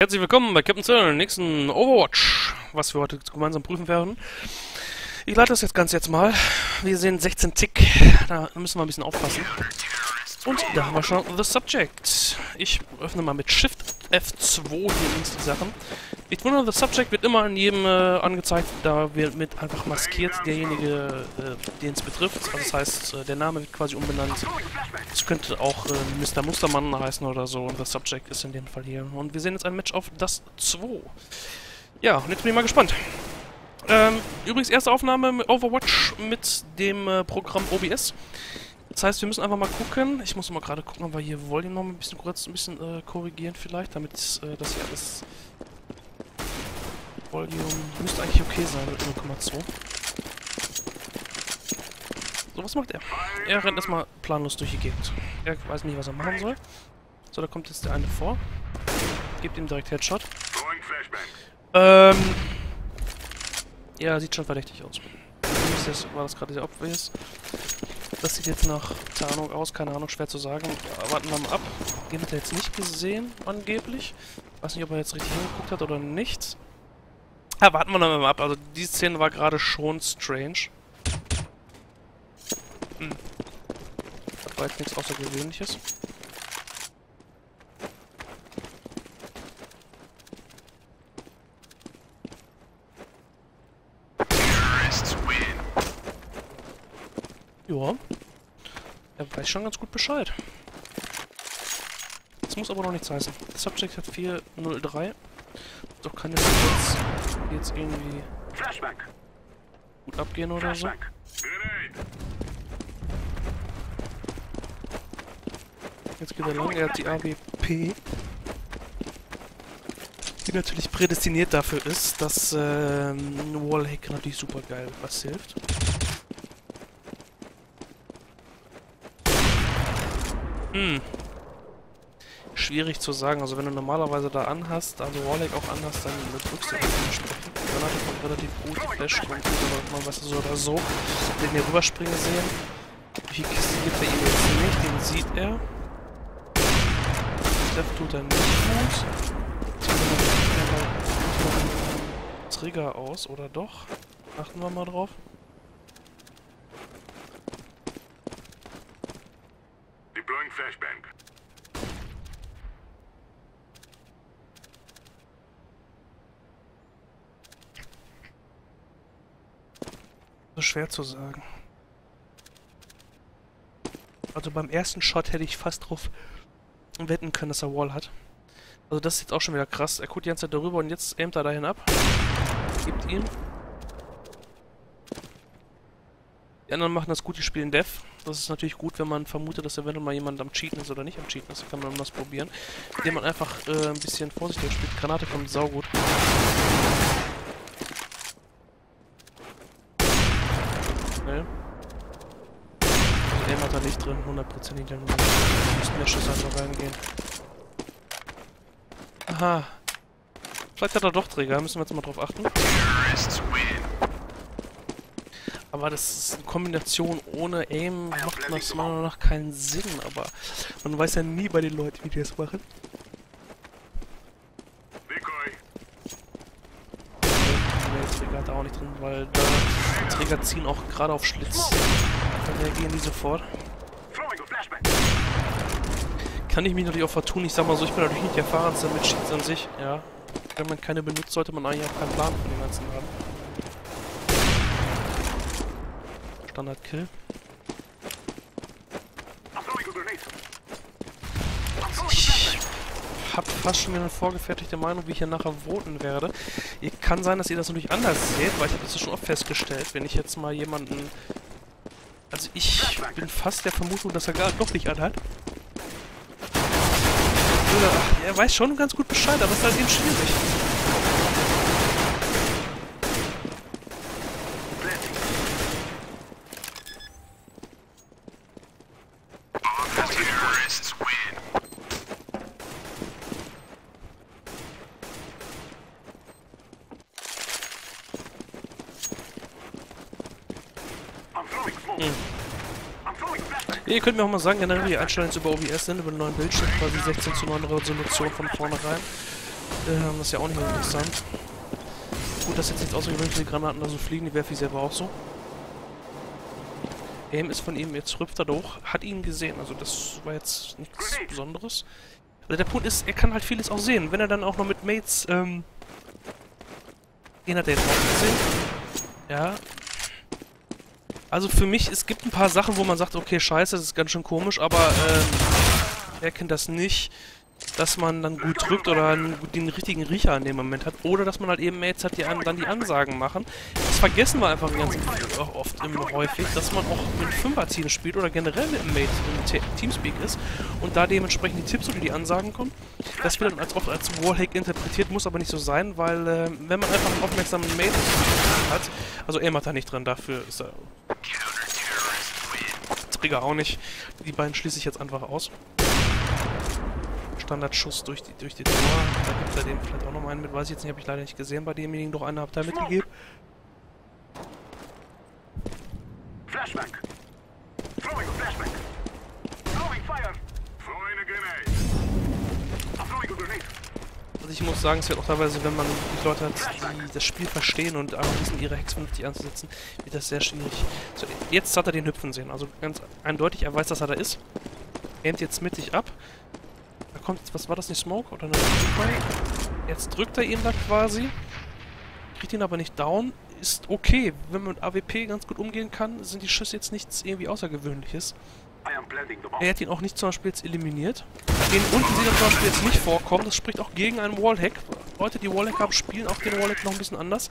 Herzlich willkommen bei Captain Cell, nächsten Overwatch, was wir heute gemeinsam prüfen werden. Ich leite das jetzt ganz jetzt mal. Wir sehen 16 Tick, da müssen wir ein bisschen aufpassen. Und da haben wir schon The Subject. Ich öffne mal mit Shift F2 hier links die Sachen. Ich wundere, The Subject wird immer an jedem äh, angezeigt, da wird mit einfach maskiert derjenige, äh, den es betrifft. Also das heißt, äh, der Name wird quasi umbenannt. Es könnte auch äh, Mr. Mustermann heißen oder so und The Subject ist in dem Fall hier. Und wir sehen jetzt ein Match auf das 2. Ja, und jetzt bin ich mal gespannt. Ähm, übrigens erste Aufnahme mit Overwatch mit dem äh, Programm OBS. Das heißt, wir müssen einfach mal gucken. Ich muss mal gerade gucken, ob wir hier Volume noch ein bisschen kurz ein bisschen äh, korrigieren vielleicht, damit äh, das hier alles Volume müsste eigentlich okay sein mit 0,2. So, was macht er? Er rennt erstmal planlos durch die Gegend. Er weiß nicht, was er machen soll. So, da kommt jetzt der eine vor. Gibt ihm direkt Headshot. Ähm. Ja, sieht schon verdächtig aus. Das war das gerade sehr obvious. Das sieht jetzt nach Tarnung aus, keine Ahnung, schwer zu sagen. warten wir mal ab. Den hat er jetzt nicht gesehen, angeblich. Weiß nicht, ob er jetzt richtig hingeguckt hat oder nicht. Ja, warten wir mal ab. Also die Szene war gerade schon strange. Hm. Das war jetzt nichts Außergewöhnliches. Ja. Er weiß schon ganz gut Bescheid. Das muss aber noch nichts heißen. Das Subject hat 403. Doch kann es jetzt, jetzt irgendwie gut abgehen oder so. Jetzt geht er lang. Er hat die AWP. Die natürlich prädestiniert dafür ist, dass ähm, Wallhack natürlich super geil was hilft. Hm. Schwierig zu sagen. Also wenn du normalerweise da anhast, also Warlock auch anhast, dann drückst du dementsprechend. Die Granate kommt relativ gut, Flash gut, aber man weiß so oder so. Den hier rüberspringen sehen. Wie Kiste gibt er ihm jetzt nicht, den sieht er. Treff tut er nicht gut. Trigger aus, oder doch? Achten wir mal drauf. Flashbang. So schwer zu sagen. Also beim ersten Shot hätte ich fast drauf wetten können, dass er Wall hat. Also das ist jetzt auch schon wieder krass. Er guckt die ganze Zeit darüber und jetzt aimt er dahin ab. Gibt ihn. Die anderen machen das gut, die spielen Death. Das ist natürlich gut, wenn man vermutet, dass eventuell mal jemand am Cheaten ist oder nicht am Cheaten ist. Kann man das probieren. Indem man einfach äh, ein bisschen vorsichtig spielt. Granate kommt saugut. Schnell. Also hat er nicht drin, hundertprozentig. Dann müssten mehr Schüsse einfach reingehen. Aha. Vielleicht hat er doch Träger, müssen wir jetzt mal drauf achten. Aber das ist eine Kombination ohne Aim, macht das meiner Meinung nach keinen Sinn. Aber man weiß ja nie bei den Leuten, wie die das machen. Träger hat auch nicht drin, weil da Träger ziehen auch gerade auf Schlitz. Dann reagieren die sofort. Kann ich mich natürlich auch vertun. Ich sag mal so, ich bin natürlich nicht der erfahrenste mit Cheats an sich. Ja. Wenn man keine benutzt, sollte man eigentlich auch keinen Plan von dem ganzen haben. Standard-Kill. Ich habe fast schon wieder eine vorgefertigte Meinung, wie ich hier nachher voten werde. Kann sein, dass ihr das natürlich anders seht, weil ich habe das schon oft festgestellt, wenn ich jetzt mal jemanden... Also ich bin fast der Vermutung, dass er gar doch nicht anhat. Oder, er weiß schon ganz gut Bescheid, aber es ist halt eben schwierig. Ihr könnt mir auch mal sagen, generell die Einstellungen über OBS sind, über den neuen Bildschirm, quasi 16 zu 9 Resolution von vornherein. Ähm, das ist ja auch nicht interessant. Gut, dass jetzt nichts außergewöhnlich die Granaten da so fliegen, die werfe ich selber auch so. Aim ist von ihm, jetzt rüpft er hoch, hat ihn gesehen, also das war jetzt nichts Besonderes. Also der Punkt ist, er kann halt vieles auch sehen. Wenn er dann auch noch mit Mates, ähm... Den hat er jetzt auch gesehen. Ja, also für mich, es gibt ein paar Sachen, wo man sagt, okay, scheiße, das ist ganz schön komisch, aber ähm, wer kennt das nicht, dass man dann gut drückt oder einen, den richtigen Riecher in dem Moment hat. Oder dass man halt eben Mates hat, die einem dann die Ansagen machen. Das vergessen wir einfach ganz oft immer häufig, dass man auch mit Fünfer-Teams spielt oder generell mit einem Mate im Teamspeak ist und da dementsprechend die Tipps oder die Ansagen kommen. Das wird dann als oft als Wallhack interpretiert, muss aber nicht so sein, weil äh, wenn man einfach einen aufmerksamen Mate hat, also er macht da nicht dran, dafür ist er Trigger auch nicht. Die beiden schließe ich jetzt einfach aus. Standardschuss durch die, durch die Tor. Da gibt er dem vielleicht auch noch einen mit. Weiß ich jetzt nicht, habe ich leider nicht gesehen bei demjenigen. Doch einen habt ihr mitgegeben. Muss sagen, es wird auch teilweise, wenn man die Leute hat, die das Spiel verstehen und einfach wissen, ihre Hex vernünftig anzusetzen, wird das sehr schwierig. So, jetzt hat er den Hüpfen sehen. Also ganz eindeutig, er weiß, dass er da ist. Aimt jetzt mittig ab. Da kommt, was war das nicht, Smoke? Oder eine Jetzt drückt er ihn da quasi. Kriegt ihn aber nicht down. Ist okay. Wenn man mit AWP ganz gut umgehen kann, sind die Schüsse jetzt nichts irgendwie Außergewöhnliches. Er hat ihn auch nicht zum Beispiel jetzt eliminiert. Den unten sieht er zum Beispiel jetzt nicht vorkommen. Das spricht auch gegen einen Wallhack. Leute, die Wallhack haben, spielen auch den Wallhack noch ein bisschen anders.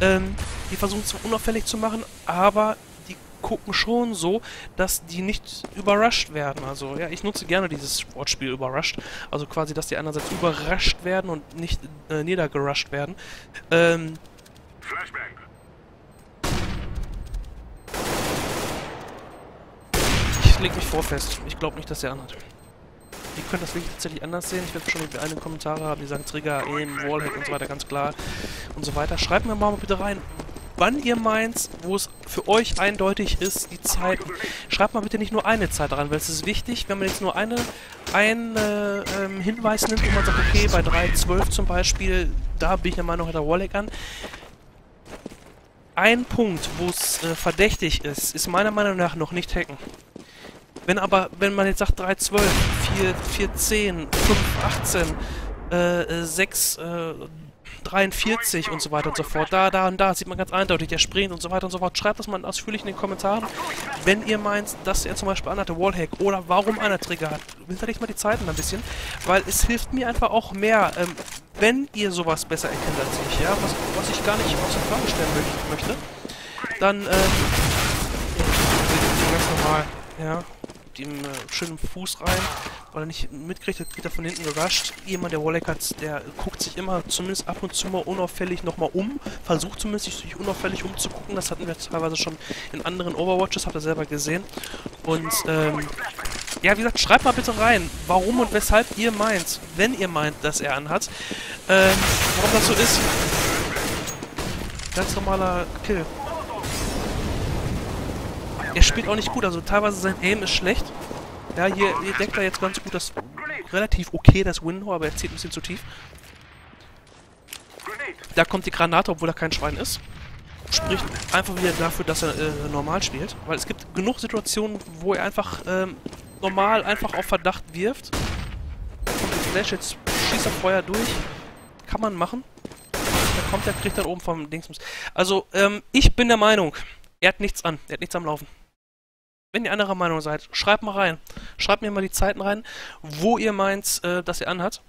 Ähm, die versuchen es unauffällig zu machen, aber die gucken schon so, dass die nicht überrascht werden. Also, ja, ich nutze gerne dieses Wortspiel überrascht. Also quasi, dass die einerseits überrascht werden und nicht äh, niedergerusht werden. Ähm, Flashbang. Lege mich vor fest. Ich glaube nicht, dass er anhat. Ihr könnt das wirklich tatsächlich anders sehen. Ich werde schon eine Kommentare haben, die sagen Trigger, Aim, Wallhack und so weiter, ganz klar. Und so weiter. Schreibt mir mal bitte rein, wann ihr meint, wo es für euch eindeutig ist, die Zeiten. Schreibt mal bitte nicht nur eine Zeit rein, weil es ist wichtig, wenn man jetzt nur eine, einen äh, ähm, Hinweis nimmt, wo man sagt, okay, bei 3.12 zum Beispiel, da bin ich der Meinung, hat der Wallhack an ein Punkt, wo es äh, verdächtig ist, ist meiner Meinung nach noch nicht hacken. Wenn aber, wenn man jetzt sagt 3, 12, 4, 4, 10, 5, 18, äh, 6, äh, 43 und so weiter und so fort. Da, da und da sieht man ganz eindeutig, der springt und so weiter und so fort. Schreibt das mal ausführlich in den Kommentaren, wenn ihr meint, dass er zum Beispiel anhatte Wallhack oder warum einer Trigger hat. Hinterlegt mal die Zeiten ein bisschen, weil es hilft mir einfach auch mehr, ähm, wenn ihr sowas besser erkennt als ich, ja, was, was ich gar nicht außer Frage stellen möchte, dann, ähm, ganz normal, ja, ihm äh, schön Fuß rein, weil er nicht mitkriegt, wird er von hinten gerusht. Jemand, der Warlock hat, der guckt sich immer zumindest ab und zu mal unauffällig nochmal um, versucht zumindest sich unauffällig umzugucken. Das hatten wir teilweise schon in anderen Overwatches, habt ihr selber gesehen. Und, ähm, ja, wie gesagt, schreibt mal bitte rein, warum und weshalb ihr meint, wenn ihr meint, dass er anhat, ähm, warum das so ist. Ganz normaler Kill. Er spielt auch nicht gut, also teilweise sein Aim ist schlecht. Ja, hier, hier deckt er jetzt ganz gut das relativ okay, das Window, aber er zieht ein bisschen zu tief. Da kommt die Granate, obwohl er kein Schwein ist. Spricht einfach wieder dafür, dass er äh, normal spielt. Weil es gibt genug Situationen, wo er einfach ähm, normal einfach auf Verdacht wirft. Kommt die Flash, jetzt schießt er Feuer durch. Kann man machen. Da kommt er, kriegt dann oben vom Dingsmus. Also, ähm, ich bin der Meinung, er hat nichts an. Er hat nichts am Laufen. Wenn ihr anderer Meinung seid, schreibt mal rein. Schreibt mir mal die Zeiten rein, wo ihr meint, äh, dass er anhat.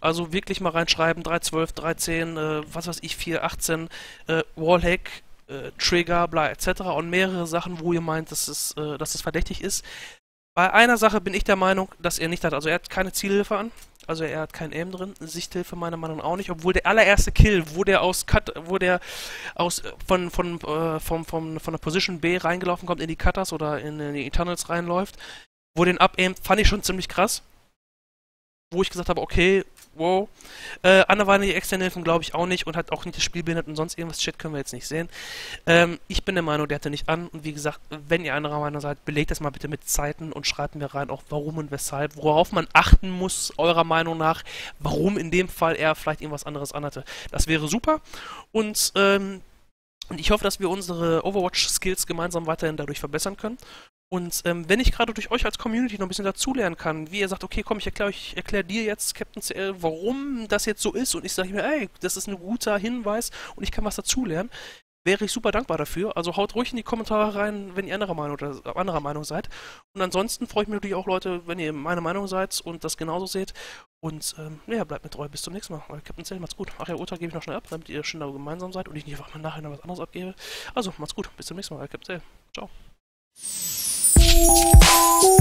Also wirklich mal reinschreiben, 312, 310, äh, was weiß ich, 418, äh, Wallhack, äh, Trigger, bla etc. und mehrere Sachen, wo ihr meint, dass es, äh, dass es verdächtig ist. Bei einer Sache bin ich der Meinung, dass er nicht hat. Also er hat keine Zielhilfe an. Also er hat kein Aim drin. Sichthilfe meiner Meinung nach auch nicht. Obwohl der allererste Kill, wo der aus Cut, wo der aus von von äh, vom, vom, von der Position B reingelaufen kommt in die Cutters oder in, in die Tunnels reinläuft, wo den abaimt, fand ich schon ziemlich krass. Wo ich gesagt habe, okay, wow. Äh, anderweitige externe Hilfen glaube ich auch nicht und hat auch nicht das Spiel behindert und sonst irgendwas. Shit können wir jetzt nicht sehen. Ähm, ich bin der Meinung, der hatte nicht an. Und wie gesagt, wenn ihr anderer Meinung seid, belegt das mal bitte mit Zeiten und schreibt mir rein, auch warum und weshalb, worauf man achten muss, eurer Meinung nach, warum in dem Fall er vielleicht irgendwas anderes anhatte. Das wäre super. Und ähm, und ich hoffe, dass wir unsere Overwatch-Skills gemeinsam weiterhin dadurch verbessern können. Und ähm, wenn ich gerade durch euch als Community noch ein bisschen dazulernen kann, wie ihr sagt, okay, komm, ich erkläre erklär dir jetzt, Captain CL, warum das jetzt so ist, und ich sage mir, ey, das ist ein guter Hinweis und ich kann was dazulernen, wäre ich super dankbar dafür. Also haut ruhig in die Kommentare rein, wenn ihr anderer Meinung, oder, anderer Meinung seid. Und ansonsten freue ich mich natürlich auch, Leute, wenn ihr meine Meinung seid und das genauso seht. Und ähm, ja, bleibt mir treu. Bis zum nächsten Mal. Euer Captain Cell, macht's gut. Ach ja, Urteil gebe ich noch schnell ab, damit ihr schön da gemeinsam seid und ich nicht einfach mal nachher noch was anderes abgebe. Also, macht's gut. Bis zum nächsten Mal. Euer Captain Cell. Ciao. Música